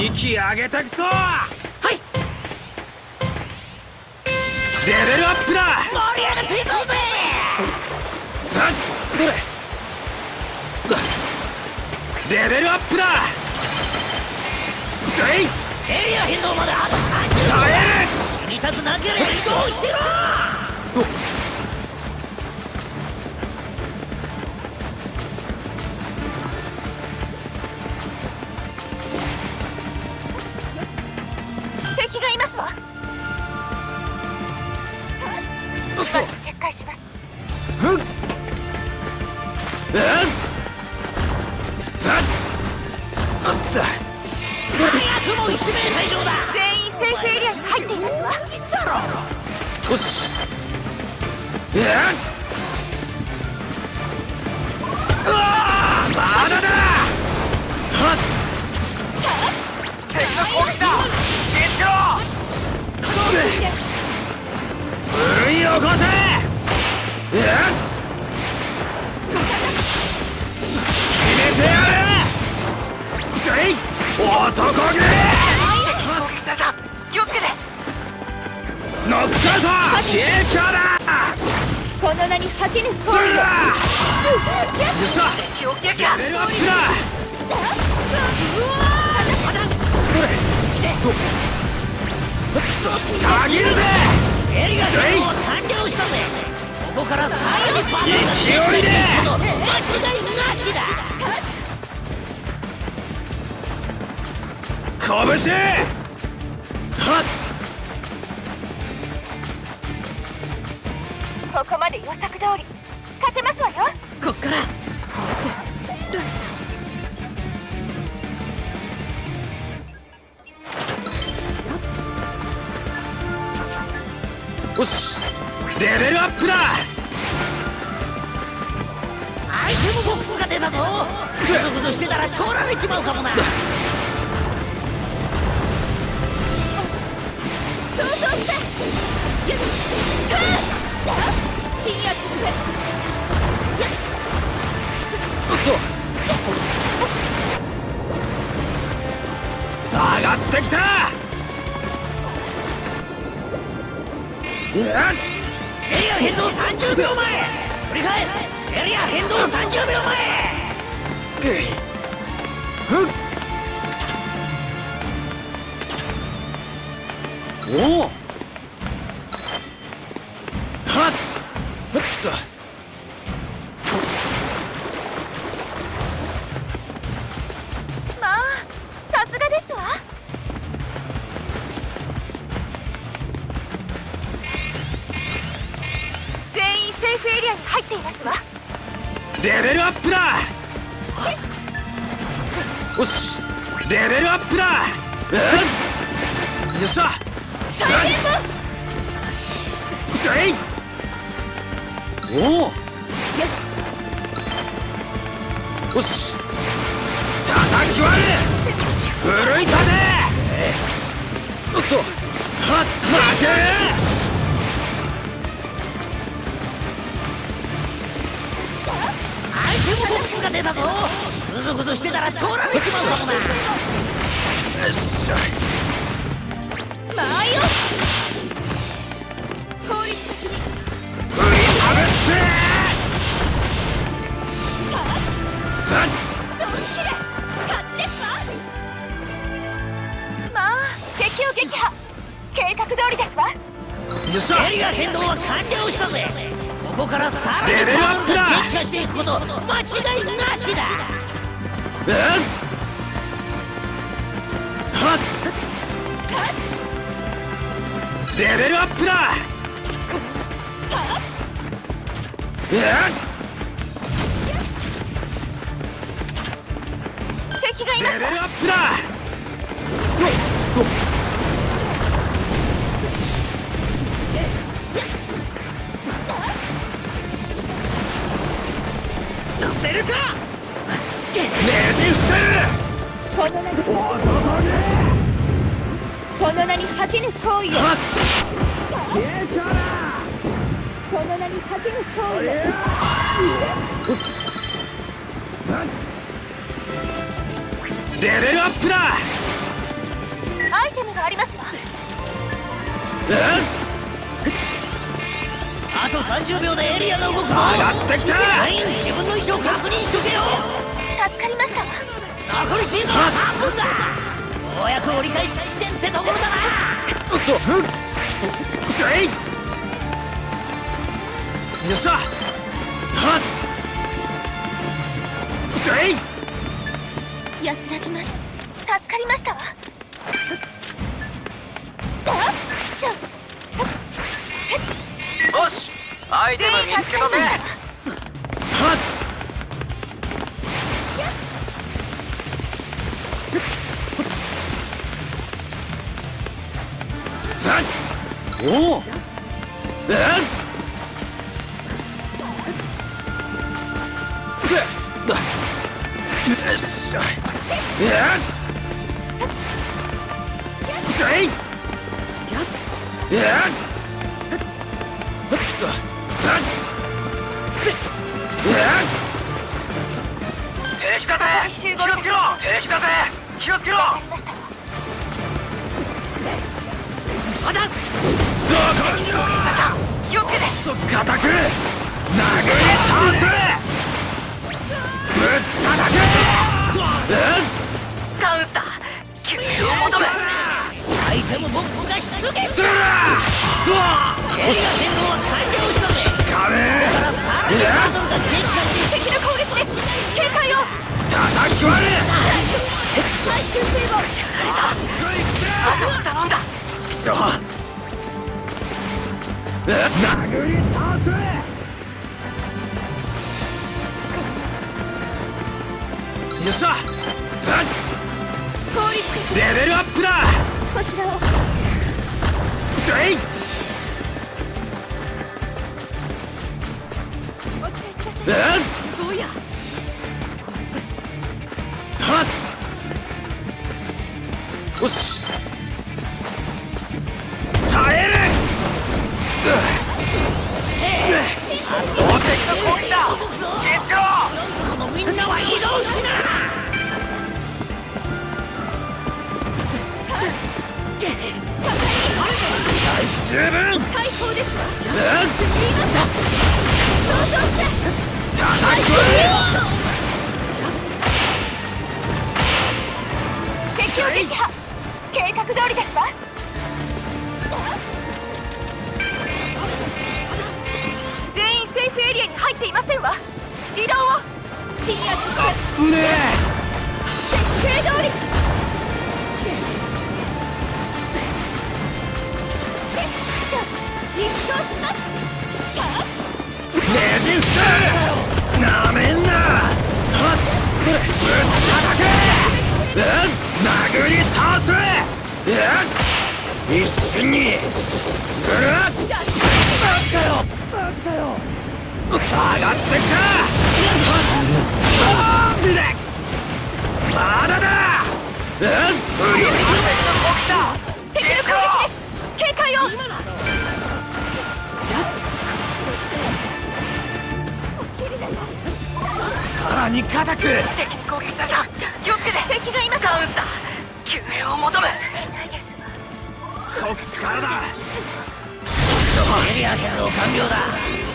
息上げたくそはい。レベルアップだ。盛り上がっていこうぜはっそれ？レベルアップだ。ぜいエリア変動まであと耐え30秒死にたくなければ移動しろ全員セーフエリアに入っていますわ。よしいやうわあまだだはっ敵が攻撃だ気をつけろふるい起こせ。いやこの名に恥じぬ行為を。よっしゃ。レベルアップだ？たぎるぜエリア変動は完了したぜここからさらにパワーが勢いで間違いなしだ？拳はっここまで予測通り。勝てますわよ。こっから。よしレベルアップだ。アイテムボックスが出たぞ。ぐずぐずしてたら取られちまうかもな鎮圧して。っと。上がってきた。うっ。エリア変動30秒前。繰り返す。エリア変動30秒前。ふっ。おおおおよし。よし叩き割る奮い立て。おっと。はっ負けアイテムボックスが出たぞ。ぐずぐずしてたら取られちまうかもな。よっしゃ撃破計画通りですわ。よっしゃ。エリア変動は完了したぜ。ここからさらにレベルアッしていくこと間違いなしだ。うんはっ。レベルアップだ。うん敵がいます。レベルアップだせるか！ねじ伏この名にこの名に恥じぬ行為を。この名に恥じぬ行為を。レベルアップだ！変わりますわ30秒でエリアが動くぞ。上がってきた。自分の位置を確認しとけよ。助かりました。わ残りチームは3分だ。ようやく折り返し地点ってところだな。おっとふっせい。よっしゃ。はっ。せい。安らぎます。助かりましたわアイテム全員助かりました。わはっ。はっ。おおえっ。せよっ。しゃえっ。せいやっ。ほっ。とはっ。せやっ敵だぜ！集合です気をつけろ！敵だぜ！気をつけろ！わかりましたわまだどこにいる気をつけて！と固く殴り倒せ！ぶったたけカウンスター！救援を求めアイテムボックスが出現ドア！変動は完了したぜ敵の攻撃です警戒を叩き割れ。耐久性をあと頼んだくそ殴り倒せ。よっしゃ。はっ効率的レベルアップだ。こちらを。せい。おどうや？はっ！よし。敵を撃破。計画通りですわ。全員セーフエリアに入っていませんわ。移動を。鎮圧してぶね設計通り。一掃します。なめんなうん一心にぐるっ上がってきた。あーでまだだ。うん。無理敵の攻撃です警戒をさらに固く。敵に攻撃された気をつけて。敵がいます。カウンスだ救援を求むこっからだ。エリア完了だ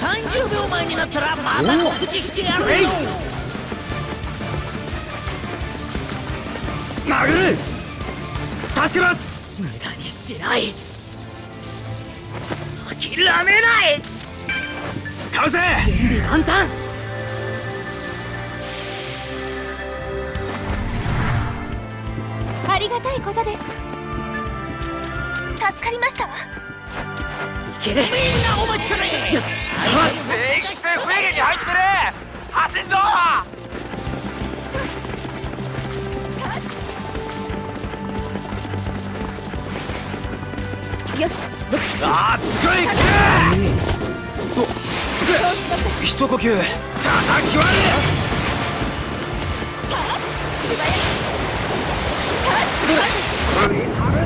30秒前になったらまた告知してやるよ。助けます。無駄にしない。諦めない。使うぜ。準備万端ありがたいことです。助かりました。わいけ。るみんなお待ちかね。よし。全員フエリアに入ってる。走んぞ。よし。あっつく。いくそうしません一呼吸叩き割れ素早く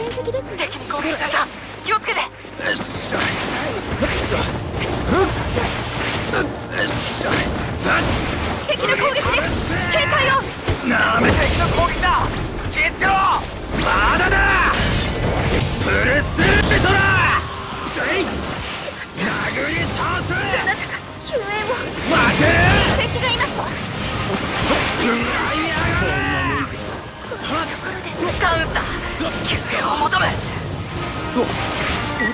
戦績です敵に攻撃された。気をつけて。よっしゃ。い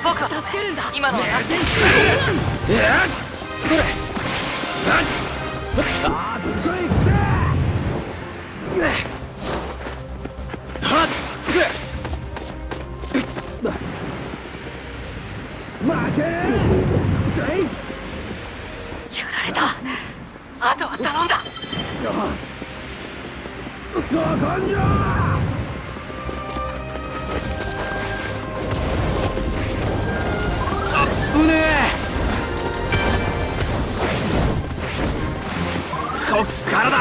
僕は助けるんだ。今のはなしそれあっやられた。あとは頼んだ。ねえ。こっからだ。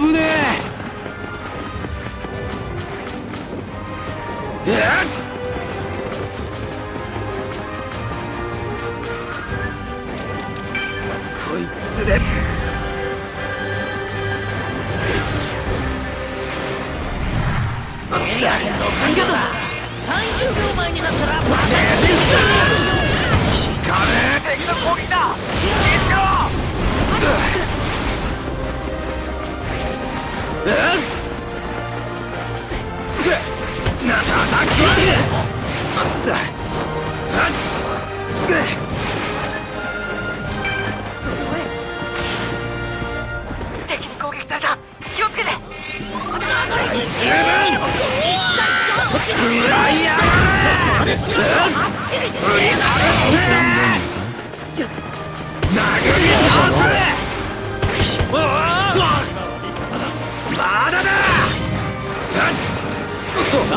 ねえ。えこいつで。Yeah!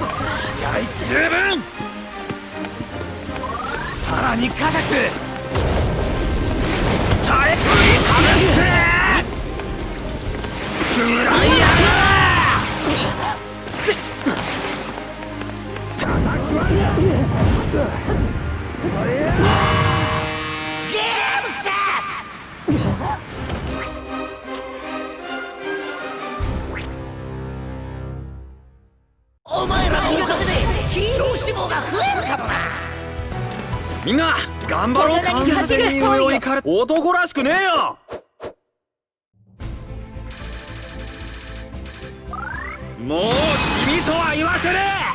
気合十分さらに高く耐え込み放ってくらいやるみんな頑張ろう完全に上を行かれ男らしくねえよ。もう君とは言わせねえ。